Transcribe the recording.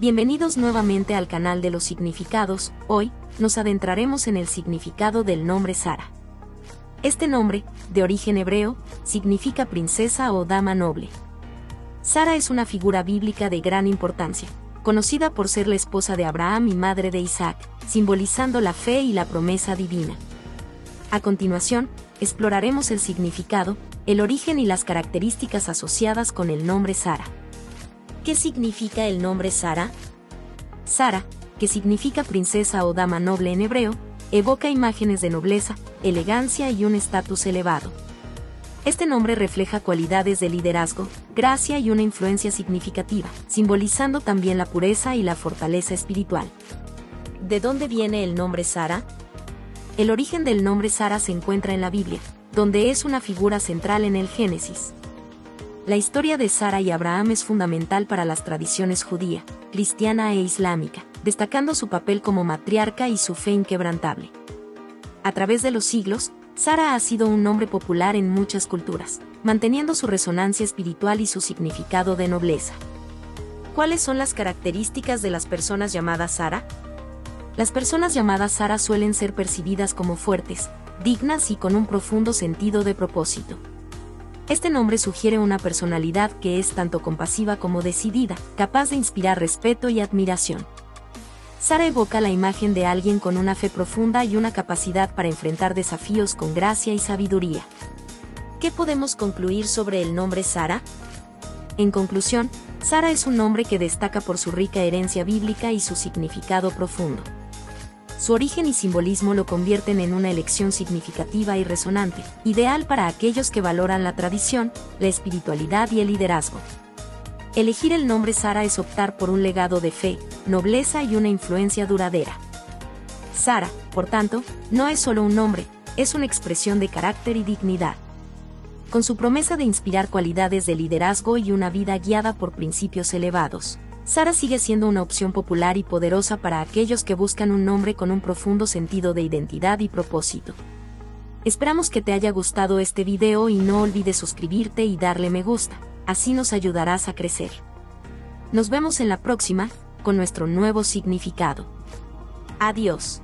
Bienvenidos nuevamente al canal de los significados, hoy, nos adentraremos en el significado del nombre Sara. Este nombre, de origen hebreo, significa princesa o dama noble. Sara es una figura bíblica de gran importancia, conocida por ser la esposa de Abraham y madre de Isaac, simbolizando la fe y la promesa divina. A continuación, exploraremos el significado, el origen y las características asociadas con el nombre Sara. ¿Qué significa el nombre Sara? Sara, que significa princesa o dama noble en hebreo, evoca imágenes de nobleza, elegancia y un estatus elevado. Este nombre refleja cualidades de liderazgo, gracia y una influencia significativa, simbolizando también la pureza y la fortaleza espiritual. ¿De dónde viene el nombre Sara? El origen del nombre Sara se encuentra en la Biblia, donde es una figura central en el Génesis. La historia de Sara y Abraham es fundamental para las tradiciones judía, cristiana e islámica, destacando su papel como matriarca y su fe inquebrantable. A través de los siglos, Sara ha sido un nombre popular en muchas culturas, manteniendo su resonancia espiritual y su significado de nobleza. ¿Cuáles son las características de las personas llamadas Sara? Las personas llamadas Sara suelen ser percibidas como fuertes, dignas y con un profundo sentido de propósito. Este nombre sugiere una personalidad que es tanto compasiva como decidida, capaz de inspirar respeto y admiración. Sara evoca la imagen de alguien con una fe profunda y una capacidad para enfrentar desafíos con gracia y sabiduría. ¿Qué podemos concluir sobre el nombre Sara? En conclusión, Sara es un nombre que destaca por su rica herencia bíblica y su significado profundo. Su origen y simbolismo lo convierten en una elección significativa y resonante, ideal para aquellos que valoran la tradición, la espiritualidad y el liderazgo. Elegir el nombre Sara es optar por un legado de fe, nobleza y una influencia duradera. Sara, por tanto, no es solo un nombre, es una expresión de carácter y dignidad. Con su promesa de inspirar cualidades de liderazgo y una vida guiada por principios elevados. Sara sigue siendo una opción popular y poderosa para aquellos que buscan un nombre con un profundo sentido de identidad y propósito. Esperamos que te haya gustado este video y no olvides suscribirte y darle me gusta, así nos ayudarás a crecer. Nos vemos en la próxima, con nuestro nuevo significado. Adiós.